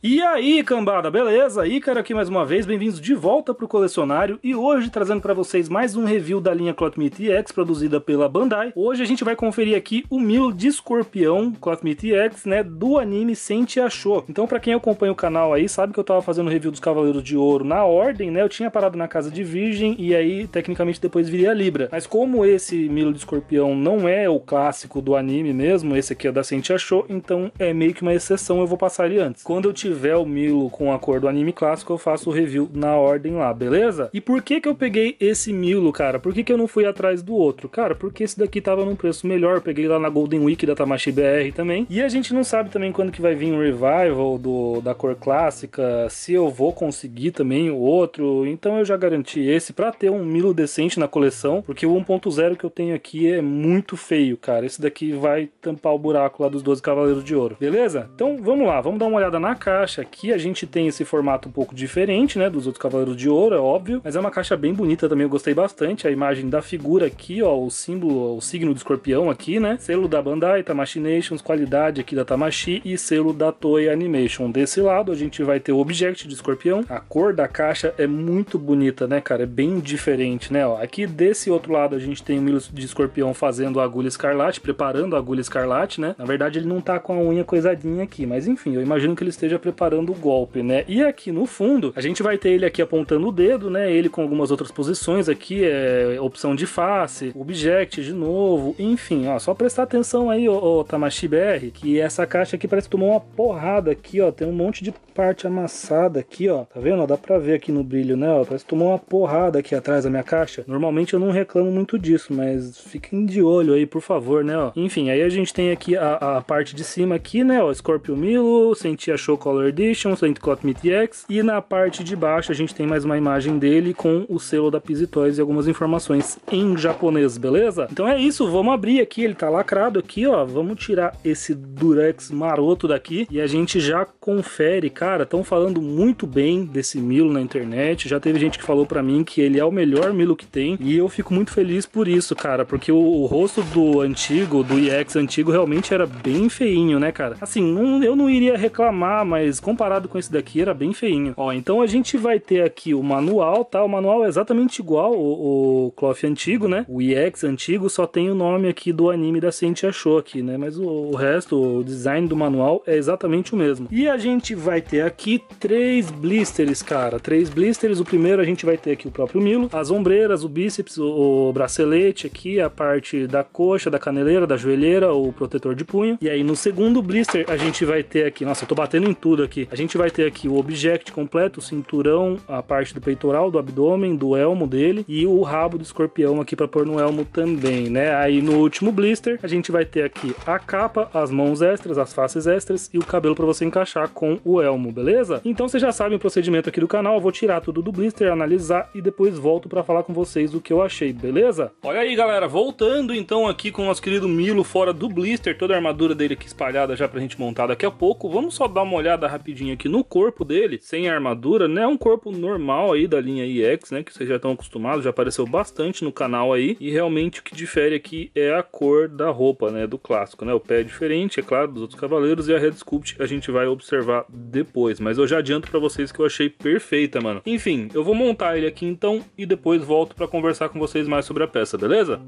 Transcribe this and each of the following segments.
E aí, cambada, beleza? Ícaro aqui mais uma vez, bem-vindos de volta pro colecionário e hoje trazendo para vocês mais um review da linha Clothmeat EX produzida pela Bandai. Hoje a gente vai conferir aqui o Milo de escorpião Clothmeat EX, né, do anime Sente Achou. Então, para quem acompanha o canal aí, sabe que eu tava fazendo review dos Cavaleiros de Ouro na ordem, né? Eu tinha parado na casa de Virgem e aí, tecnicamente, depois viria Libra. Mas como esse Milo de escorpião não é o clássico do anime mesmo, esse aqui é da Sente Achou, então é meio que uma exceção, eu vou passar ele antes. Quando eu tiver o Milo com a cor do anime clássico, eu faço o review na ordem lá, beleza? E por que que eu peguei esse Milo, cara? Por que que eu não fui atrás do outro? Cara, porque esse daqui tava num preço melhor, eu peguei lá na Golden Week da Tamashi BR também. E a gente não sabe também quando que vai vir um revival do, da cor clássica, se eu vou conseguir também o outro. Então eu já garanti esse para ter um Milo decente na coleção, porque o 1.0 que eu tenho aqui é muito feio, cara. Esse daqui vai tampar o buraco lá dos 12 Cavaleiros de Ouro, beleza? Então vamos lá, vamos dar uma olhada na caixa aqui a gente tem esse formato um pouco diferente, né, dos outros Cavaleiros de Ouro, é óbvio, mas é uma caixa bem bonita também, eu gostei bastante. A imagem da figura aqui, ó, o símbolo, o signo do escorpião aqui, né, selo da Bandai, Tamashi Nations, qualidade aqui da Tamashi e selo da Toei Animation. Desse lado a gente vai ter o Object de escorpião. A cor da caixa é muito bonita, né, cara, é bem diferente, né, ó. Aqui desse outro lado a gente tem o Milo de escorpião fazendo a agulha escarlate, preparando a agulha escarlate, né. Na verdade ele não tá com a unha coisadinha aqui, mas enfim, eu imagino que ele esteja preparando o golpe, né? E aqui no fundo, a gente vai ter ele aqui apontando o dedo, né? Ele com algumas outras posições aqui, é opção de face, object de novo, enfim, ó, só prestar atenção aí, ô, ô Tamashi BR, que essa caixa aqui parece que tomou uma porrada aqui, ó, tem um monte de parte amassada aqui, ó, tá vendo? Dá pra ver aqui no brilho, né, ó, parece que tomou uma porrada aqui atrás da minha caixa. Normalmente eu não reclamo muito disso, mas fiquem de olho aí, por favor, né, ó. Enfim, aí a gente tem aqui a, a parte de cima aqui, né, ó, Scorpio Milo, Sentia Show Color Edition, Saint Meat X, e na parte de baixo a gente tem mais uma imagem dele com o selo da Pizzy e algumas informações em japonês, beleza? Então é isso, vamos abrir aqui, ele tá lacrado aqui, ó, vamos tirar esse durex maroto daqui e a gente já confere, cara, estão falando muito bem desse Milo na internet, já teve gente que falou para mim que ele é o melhor Milo que tem e eu fico muito feliz por isso, cara, porque o, o rosto do antigo, do EX antigo, realmente era bem feinho, né, cara? Assim, não, eu não iria reclamar, mas comparado com esse daqui era bem feinho. Ó, então a gente vai ter aqui o manual, tá? O manual é exatamente igual o, o Cloth antigo, né? O EX antigo só tem o nome aqui do anime da Sente achou aqui, né? Mas o, o resto, o design do manual é exatamente o mesmo. E a gente vai ter aqui três blisters, cara. Três blisters. O primeiro a gente vai ter aqui o próprio Milo, as ombreiras, o bíceps, o, o bracelete aqui, a parte da coxa, da caneleira, da joelheira, o protetor de punho. E aí no segundo blister a gente vai ter aqui, nossa, eu tô batendo em tudo aqui. A gente vai ter aqui o object completo, o cinturão, a parte do peitoral, do abdômen, do elmo dele e o rabo do escorpião aqui para pôr no elmo também, né? Aí no último blister, a gente vai ter aqui a capa, as mãos extras, as faces extras e o cabelo para você encaixar com o elmo, beleza? Então vocês já sabem o procedimento aqui do canal, eu vou tirar tudo do blister, analisar e depois volto para falar com vocês o que eu achei, beleza? Olha aí, galera, voltando então aqui com o nosso querido Milo fora do blister, toda a armadura dele aqui espalhada já pra gente montar daqui a pouco. Vamos só dar uma olhada rapidinho rapidinho aqui no corpo dele, sem armadura, né? É um corpo normal aí da linha EX, né? Que vocês já estão acostumados, já apareceu bastante no canal aí. E realmente o que difere aqui é a cor da roupa, né? Do clássico, né? O pé é diferente, é claro, dos outros cavaleiros. E a Red Sculpt a gente vai observar depois. Mas eu já adianto para vocês que eu achei perfeita, mano. Enfim, eu vou montar ele aqui então e depois volto para conversar com vocês mais sobre a peça, beleza?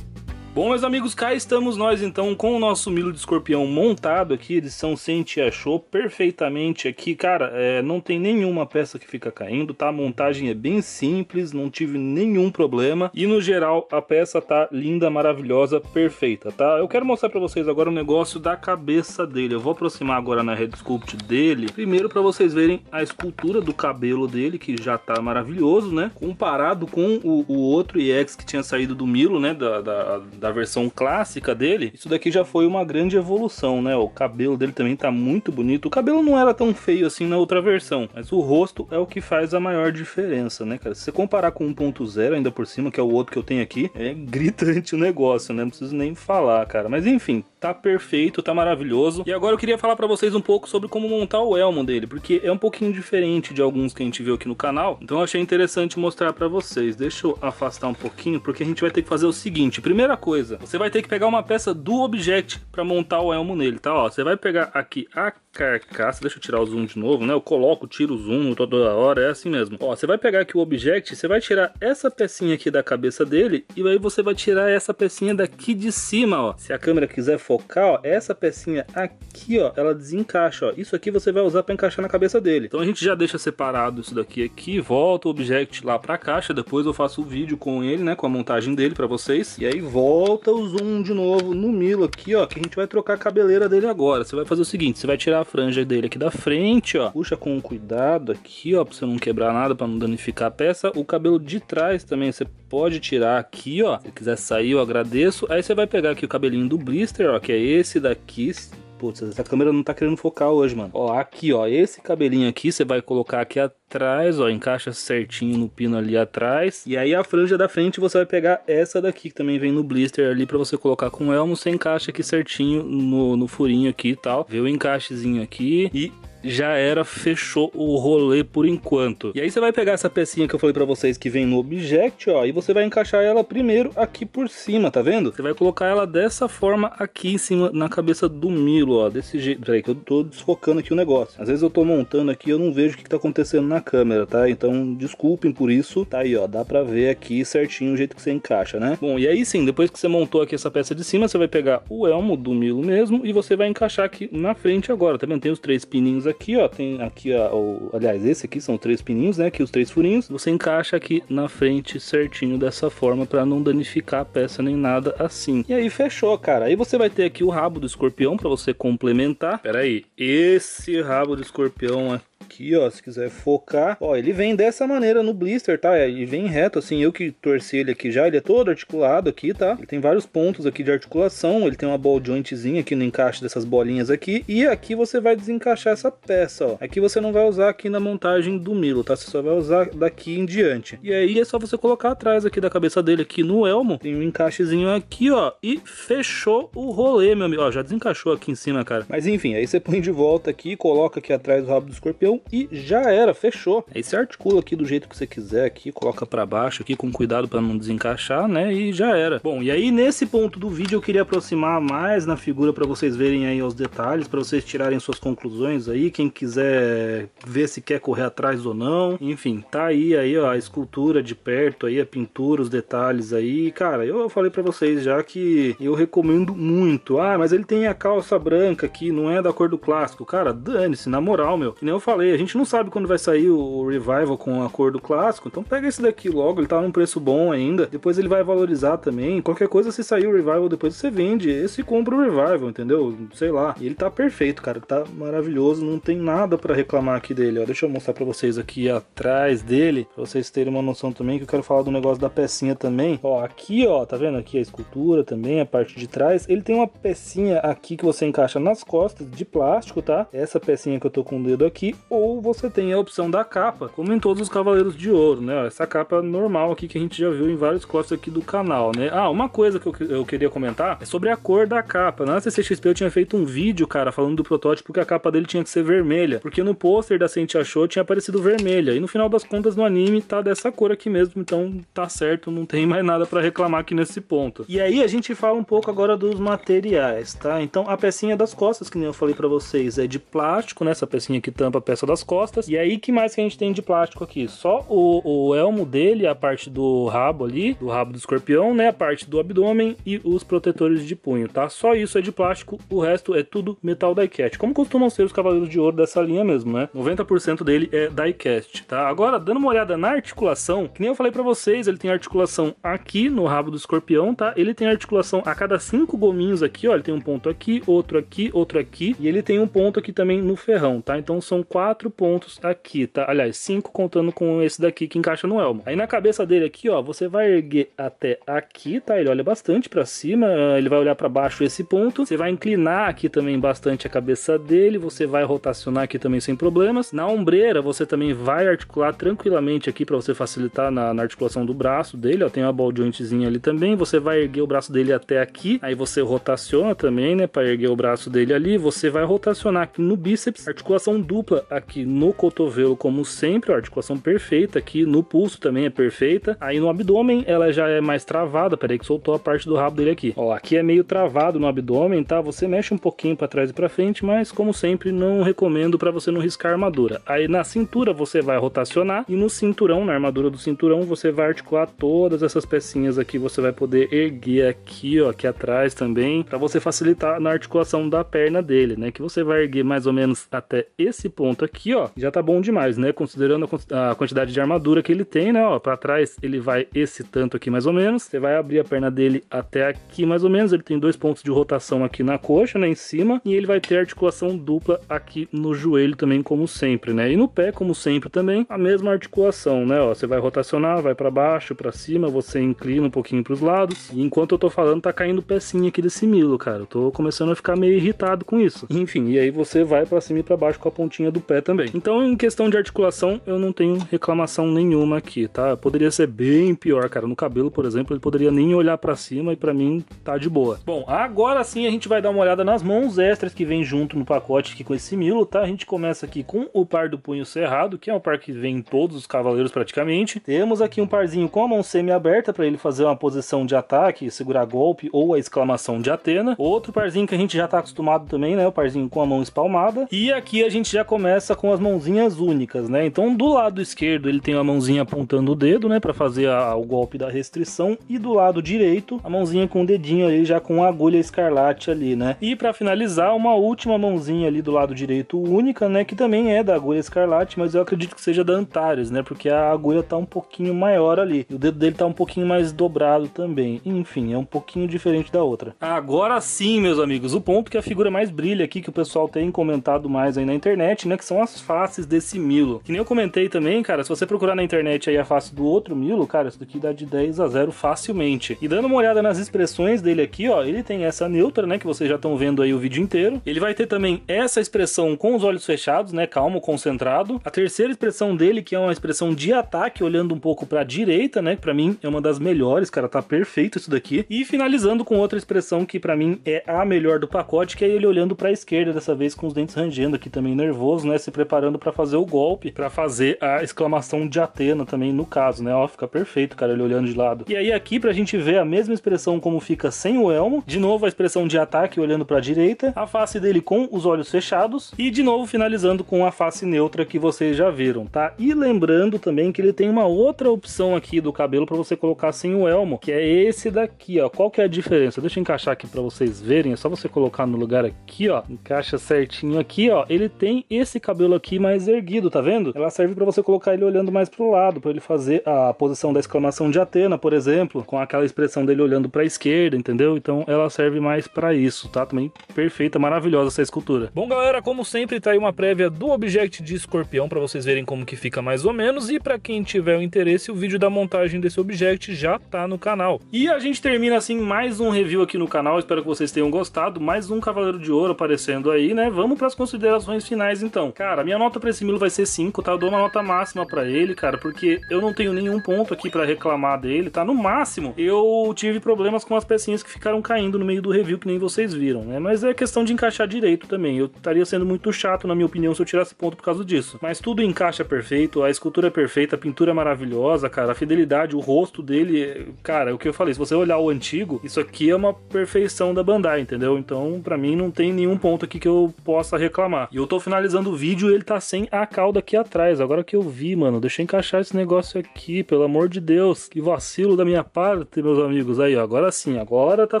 Bom, meus amigos, cá estamos nós então com o nosso Milo de Escorpião montado aqui, edição Sente achou perfeitamente aqui, cara, é, não tem nenhuma peça que fica caindo, tá? A montagem é bem simples, não tive nenhum problema e no geral a peça tá linda, maravilhosa, perfeita, tá? Eu quero mostrar pra vocês agora o negócio da cabeça dele, eu vou aproximar agora na Red Sculpt dele, primeiro pra vocês verem a escultura do cabelo dele, que já tá maravilhoso, né? Comparado com o, o outro EX que tinha saído do Milo, né, da, da da versão clássica dele, isso daqui já foi uma grande evolução, né? O cabelo dele também tá muito bonito. O cabelo não era tão feio assim na outra versão, mas o rosto é o que faz a maior diferença, né, cara? Se você comparar com 1.0 ainda por cima, que é o outro que eu tenho aqui, é gritante o negócio, né? Não preciso nem falar, cara. Mas enfim, tá perfeito, tá maravilhoso. E agora eu queria falar para vocês um pouco sobre como montar o elmo dele, porque é um pouquinho diferente de alguns que a gente viu aqui no canal. Então eu achei interessante mostrar para vocês. Deixa eu afastar um pouquinho, porque a gente vai ter que fazer o seguinte. Primeira coisa, você vai ter que pegar uma peça do Object para montar o elmo nele, tá? Ó, você vai pegar aqui a carcaça, deixa eu tirar o zoom de novo, né? Eu coloco, tiro o zoom toda hora, é assim mesmo. Ó, você vai pegar aqui o Object, você vai tirar essa pecinha aqui da cabeça dele e aí você vai tirar essa pecinha daqui de cima, ó. Se a câmera quiser focar, ó, essa pecinha aqui, ó, ela desencaixa, ó. Isso aqui você vai usar para encaixar na cabeça dele. Então a gente já deixa separado isso daqui aqui, volta o Object lá pra caixa, depois eu faço o vídeo com ele, né, com a montagem dele para vocês. E aí volta o zoom de novo no Milo aqui, ó, que a gente vai trocar a cabeleira dele agora. Você vai fazer o seguinte, você vai tirar franja dele aqui da frente, ó. Puxa com cuidado aqui, ó, pra você não quebrar nada, pra não danificar a peça. O cabelo de trás também você pode tirar aqui, ó. Se quiser sair, eu agradeço. Aí você vai pegar aqui o cabelinho do blister, ó, que é esse daqui. Putz, essa câmera não tá querendo focar hoje, mano. Ó, aqui, ó, esse cabelinho aqui você vai colocar aqui atrás, ó, encaixa certinho no pino ali atrás. E aí a franja da frente você vai pegar essa daqui, que também vem no blister ali pra você colocar com elmo. Você encaixa aqui certinho no, no furinho aqui e tal. Vê o encaixezinho aqui e já era, fechou o rolê por enquanto. E aí você vai pegar essa pecinha que eu falei para vocês que vem no Object, ó, e você vai encaixar ela primeiro aqui por cima, tá vendo? Você vai colocar ela dessa forma aqui em cima, na cabeça do Milo, ó, desse jeito. Peraí que eu tô desfocando aqui o negócio. Às vezes eu tô montando aqui eu não vejo o que, que tá acontecendo na câmera, tá? Então desculpem por isso. Tá aí, ó, dá pra ver aqui certinho o jeito que você encaixa, né? Bom, e aí sim, depois que você montou aqui essa peça de cima, você vai pegar o elmo do Milo mesmo e você vai encaixar aqui na frente agora, tá vendo? Tem os três pininhos aqui aqui, ó, tem aqui, ó, o, aliás, esse aqui são três pininhos, né, aqui os três furinhos, você encaixa aqui na frente certinho dessa forma para não danificar a peça nem nada assim. E aí fechou, cara. Aí você vai ter aqui o rabo do escorpião para você complementar. Pera aí, esse rabo do escorpião aqui aqui, ó, se quiser focar. Ó, ele vem dessa maneira no blister, tá? Ele vem reto, assim, eu que torci ele aqui já, ele é todo articulado aqui, tá? Ele tem vários pontos aqui de articulação, ele tem uma ball jointzinha aqui no encaixe dessas bolinhas aqui, e aqui você vai desencaixar essa peça, ó. Aqui você não vai usar aqui na montagem do Milo, tá? Você só vai usar daqui em diante. E aí é só você colocar atrás aqui da cabeça dele, aqui no elmo, tem um encaixezinho aqui, ó, e fechou o rolê, meu amigo. Ó, já desencaixou aqui em cima, cara. Mas enfim, aí você põe de volta aqui, coloca aqui atrás do rabo do escorpião e já era, fechou. Aí você articula aqui do jeito que você quiser aqui, coloca para baixo aqui com cuidado para não desencaixar, né? E já era. Bom, e aí nesse ponto do vídeo eu queria aproximar mais na figura para vocês verem aí os detalhes, para vocês tirarem suas conclusões aí, quem quiser ver se quer correr atrás ou não. Enfim, tá aí aí ó, a escultura de perto aí, a pintura, os detalhes aí. Cara, eu falei para vocês já que eu recomendo muito. Ah, mas ele tem a calça branca aqui, não é da cor do clássico. Cara, dane-se, na moral, meu. Que nem eu falei, a gente não sabe quando vai sair o Revival com a cor do clássico, então pega esse daqui logo, ele tá num preço bom ainda. Depois ele vai valorizar também. Qualquer coisa, se sair o Revival, depois você vende esse e compra o Revival, entendeu? Sei lá. E ele tá perfeito, cara, tá maravilhoso, não tem nada para reclamar aqui dele, ó. Deixa eu mostrar para vocês aqui atrás dele, pra vocês terem uma noção também, que eu quero falar do negócio da pecinha também. Ó, aqui, ó, tá vendo aqui a escultura também, a parte de trás, ele tem uma pecinha aqui que você encaixa nas costas de plástico, tá? Essa pecinha que eu tô com o dedo aqui, ou você tem a opção da capa, como em todos os Cavaleiros de Ouro, né? Essa capa normal aqui que a gente já viu em vários cortes aqui do canal, né? Ah, uma coisa que eu, eu queria comentar é sobre a cor da capa. Na CCXP eu tinha feito um vídeo, cara, falando do protótipo que a capa dele tinha que ser vermelha, porque no pôster da Saint Achou tinha aparecido vermelha, e no final das contas no anime tá dessa cor aqui mesmo, então tá certo, não tem mais nada para reclamar aqui nesse ponto. E aí a gente fala um pouco agora dos materiais, tá? Então a pecinha das costas, que nem eu falei para vocês, é de plástico, né? Essa pecinha que tampa a peça das costas. E aí, que mais que a gente tem de plástico aqui? Só o, o elmo dele, a parte do rabo ali, do rabo do escorpião, né? A parte do abdômen e os protetores de punho, tá? Só isso é de plástico, o resto é tudo metal diecast. Como costumam ser os cavaleiros de ouro dessa linha mesmo, né? 90% dele é diecast, tá? Agora, dando uma olhada na articulação, que nem eu falei para vocês, ele tem articulação aqui no rabo do escorpião, tá? Ele tem articulação a cada cinco gominhos aqui, ó. Ele tem um ponto aqui, outro aqui, outro aqui, e ele tem um ponto aqui também no ferrão, tá? Então são quatro quatro pontos aqui, tá? Aliás, cinco contando com esse daqui que encaixa no elmo. Aí na cabeça dele aqui, ó, você vai erguer até aqui, tá? Ele olha bastante para cima, ele vai olhar para baixo esse ponto. Você vai inclinar aqui também bastante a cabeça dele, você vai rotacionar aqui também sem problemas. Na ombreira, você também vai articular tranquilamente aqui para você facilitar na, na, articulação do braço dele, ó, tem uma ball jointzinha ali também. Você vai erguer o braço dele até aqui, aí você rotaciona também, né, para erguer o braço dele ali. Você vai rotacionar aqui no bíceps, articulação dupla aqui no cotovelo, como sempre, ó, articulação perfeita aqui no pulso também é perfeita. Aí no abdômen ela já é mais travada, peraí que soltou a parte do rabo dele aqui. Ó, aqui é meio travado no abdômen, tá? Você mexe um pouquinho para trás e para frente, mas como sempre não recomendo para você não riscar a armadura. Aí na cintura você vai rotacionar e no cinturão, na armadura do cinturão, você vai articular todas essas pecinhas aqui, você vai poder erguer aqui, ó, aqui atrás também, para você facilitar na articulação da perna dele, né? Que você vai erguer mais ou menos até esse ponto aqui, ó, já tá bom demais, né? Considerando a quantidade de armadura que ele tem, né? Ó, para trás ele vai esse tanto aqui mais ou menos. Você vai abrir a perna dele até aqui mais ou menos. Ele tem dois pontos de rotação aqui na coxa, né, em cima, e ele vai ter articulação dupla aqui no joelho também, como sempre, né? E no pé, como sempre também, a mesma articulação, né? Ó, você vai rotacionar, vai para baixo, para cima, você inclina um pouquinho para os lados. E enquanto eu tô falando, tá caindo pecinha aqui desse milo, cara. Eu tô começando a ficar meio irritado com isso. Enfim, e aí você vai para cima e para baixo com a pontinha do pé também. Então, em questão de articulação, eu não tenho reclamação nenhuma aqui, tá? Poderia ser bem pior, cara. No cabelo, por exemplo, ele poderia nem olhar para cima e para mim tá de boa. Bom, agora sim a gente vai dar uma olhada nas mãos extras que vem junto no pacote aqui com esse Milo, tá? A gente começa aqui com o par do punho cerrado, que é um par que vem em todos os cavaleiros praticamente. Temos aqui um parzinho com a mão semi-aberta para ele fazer uma posição de ataque, segurar golpe ou a exclamação de Atena. Outro parzinho que a gente já tá acostumado também, né? O parzinho com a mão espalmada. E aqui a gente já começa com as mãozinhas únicas, né? Então do lado esquerdo ele tem a mãozinha apontando o dedo, né? Para fazer a, o golpe da restrição. E do lado direito, a mãozinha com o dedinho ali já com a agulha escarlate ali, né? E para finalizar, uma última mãozinha ali do lado direito única, né? Que também é da agulha escarlate, mas eu acredito que seja da Antares, né? Porque a agulha tá um pouquinho maior ali. O dedo dele tá um pouquinho mais dobrado também. Enfim, é um pouquinho diferente da outra. Agora sim, meus amigos, o ponto que a figura mais brilha aqui, que o pessoal tem comentado mais aí na internet, né? Que são as faces desse Milo. Que nem eu comentei também, cara, se você procurar na internet aí a face do outro Milo, cara, isso daqui dá de 10 a 0 facilmente. E dando uma olhada nas expressões dele aqui, ó, ele tem essa neutra, né, que vocês já estão vendo aí o vídeo inteiro. Ele vai ter também essa expressão com os olhos fechados, né, calmo, concentrado. A terceira expressão dele, que é uma expressão de ataque, olhando um pouco para direita, né, que para mim é uma das melhores, cara, tá perfeito isso daqui. E finalizando com outra expressão que para mim é a melhor do pacote, que é ele olhando para a esquerda dessa vez com os dentes rangendo aqui também nervoso, né, se preparando para fazer o golpe, para fazer a exclamação de Atena também no caso, né? Ó, fica perfeito, cara, ele olhando de lado. E aí aqui pra gente ver a mesma expressão como fica sem o elmo, de novo a expressão de ataque olhando pra direita, a face dele com os olhos fechados e de novo finalizando com a face neutra que vocês já viram, tá? E lembrando também que ele tem uma outra opção aqui do cabelo para você colocar sem o elmo, que é esse daqui, ó. Qual que é a diferença? Deixa eu encaixar aqui para vocês verem, é só você colocar no lugar aqui, ó. Encaixa certinho aqui, ó. Ele tem esse cabelo aqui mais erguido, tá vendo? Ela serve para você colocar ele olhando mais pro lado, para ele fazer a posição da exclamação de Atena, por exemplo, com aquela expressão dele olhando para a esquerda, entendeu? Então ela serve mais para isso, tá? Também perfeita, maravilhosa essa escultura. Bom, galera, como sempre, tá aí uma prévia do Object de escorpião para vocês verem como que fica mais ou menos e para quem tiver o interesse, o vídeo da montagem desse Object já tá no canal. E a gente termina assim mais um review aqui no canal, espero que vocês tenham gostado, mais um Cavaleiro de Ouro aparecendo aí, né? Vamos para as considerações finais então. Cara, minha nota para esse Milo vai ser 5, tá? Eu dou uma nota máxima para ele, cara, porque eu não tenho nenhum ponto aqui para reclamar dele, tá? No máximo, eu tive problemas com as pecinhas que ficaram caindo no meio do review, que nem vocês viram, né? Mas é questão de encaixar direito também. Eu estaria sendo muito chato, na minha opinião, se eu tirasse ponto por causa disso. Mas tudo encaixa perfeito, a escultura é perfeita, a pintura é maravilhosa, cara. A fidelidade, o rosto dele, cara, é o que eu falei, se você olhar o antigo, isso aqui é uma perfeição da Bandai, entendeu? Então, para mim, não tem nenhum ponto aqui que eu possa reclamar. E eu tô finalizando o vídeo e ele tá sem a cauda aqui atrás. Agora que eu vi, mano, deixa eu encaixar esse negócio aqui, pelo amor de Deus. Que vacilo da minha parte, meus amigos. Aí, ó, agora sim, agora tá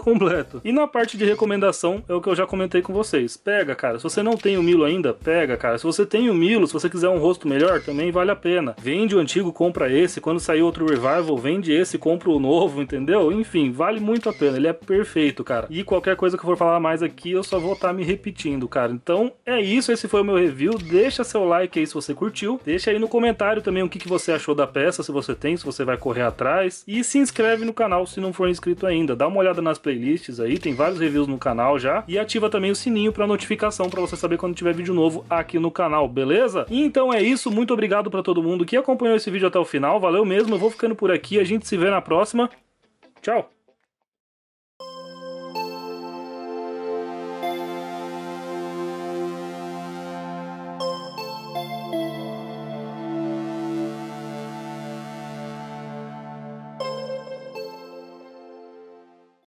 completo. E na parte de recomendação, é o que eu já comentei com vocês. Pega, cara, se você não tem o Milo ainda, pega, cara. Se você tem o Milo, se você quiser um rosto melhor, também vale a pena. Vende o antigo, compra esse. Quando sair outro revival, vende esse, compra o novo, entendeu? Enfim, vale muito a pena. Ele é perfeito, cara. E qualquer coisa que eu for falar mais aqui, eu só vou estar tá me repetindo, cara. Então, é isso. Esse foi o meu review deixa seu like aí se você curtiu. Deixa aí no comentário também o que, que você achou da peça, se você tem, se você vai correr atrás. E se inscreve no canal se não for inscrito ainda. Dá uma olhada nas playlists aí, tem vários reviews no canal já. E ativa também o sininho para notificação para você saber quando tiver vídeo novo aqui no canal, beleza? Então é isso, muito obrigado para todo mundo que acompanhou esse vídeo até o final. Valeu mesmo, eu vou ficando por aqui, a gente se vê na próxima. Tchau!